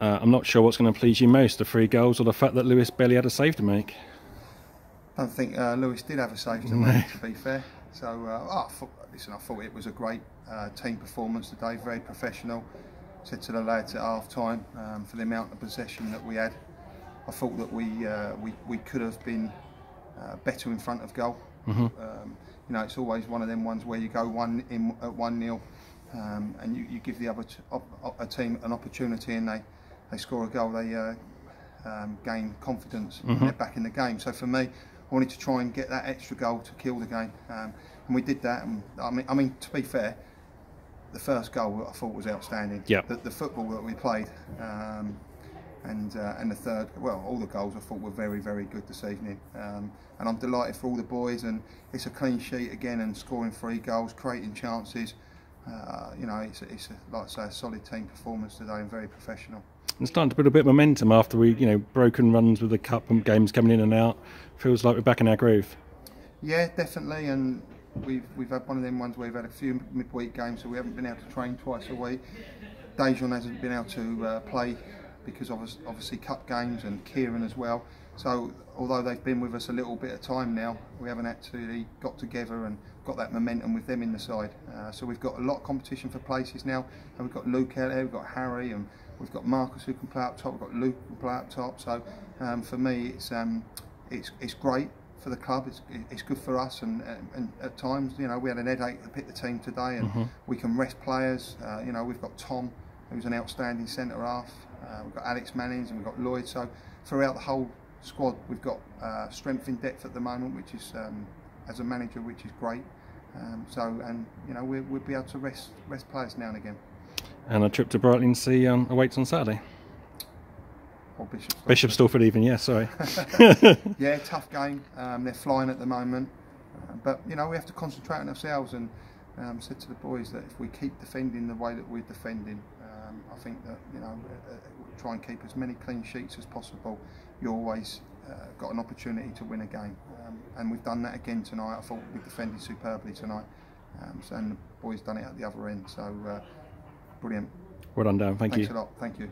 Uh, I'm not sure what's going to please you most, the three goals or the fact that Lewis barely had a save to make. I don't think uh, Lewis did have a save to make, to be fair. So, uh, oh, I thought, listen, I thought it was a great uh, team performance today, very professional. Said to the lads at half time um, for the amount of possession that we had. I thought that we uh, we, we could have been uh, better in front of goal. Mm-hmm. Um, you know, it's always one of them ones where you go one in at one 0 um, and you, you give the other t- op- op- a team an opportunity and they, they score a goal. They uh, um, gain confidence and they're back in the game. So for me, I wanted to try and get that extra goal to kill the game, um, and we did that. And I mean, I mean to be fair, the first goal I thought was outstanding. Yeah. The, the football that we played. Um, and uh, and the third, well, all the goals I thought were very very good this evening, um, and I'm delighted for all the boys. And it's a clean sheet again, and scoring three goals, creating chances. Uh, you know, it's, it's a, like I say, a solid team performance today, and very professional. It's starting to build a bit of momentum after we, you know, broken runs with the cup and games coming in and out. Feels like we're back in our groove. Yeah, definitely, and we've we've had one of them ones where we've had a few midweek games, so we haven't been able to train twice a week. Dejan hasn't been able to uh, play because of obviously cup games and Kieran as well. So although they've been with us a little bit of time now, we haven't actually got together and got that momentum with them in the side. Uh, so we've got a lot of competition for places now, and we've got Luke out there, we've got Harry, and we've got Marcus who can play up top. We've got Luke who can play up top. So um, for me, it's um, it's it's great for the club. It's it's good for us, and and, and at times, you know, we had an headache to pick the team today, and we can rest players. Uh, you know, we've got Tom, who's an outstanding centre half. Uh, we've got Alex Mannings and we've got Lloyd. So throughout the whole squad, we've got uh, strength in depth at the moment, which is um, as a manager, which is great. Um, so and you know we, we'll be able to rest rest players now and again. And a trip to Brightlingsea um, awaits on Saturday. Or Bishop Stortford even, yeah, sorry. yeah, tough game. Um, they're flying at the moment, uh, but you know we have to concentrate on ourselves. And um, said to the boys that if we keep defending the way that we're defending, um, I think that you know uh, uh, try and keep as many clean sheets as possible. You always uh, got an opportunity to win a game, um, and we've done that again tonight. I thought we defended superbly tonight, um, so, and the boys done it at the other end. So uh, brilliant. well done, Dan. Thank Thanks you. a lot. Thank you.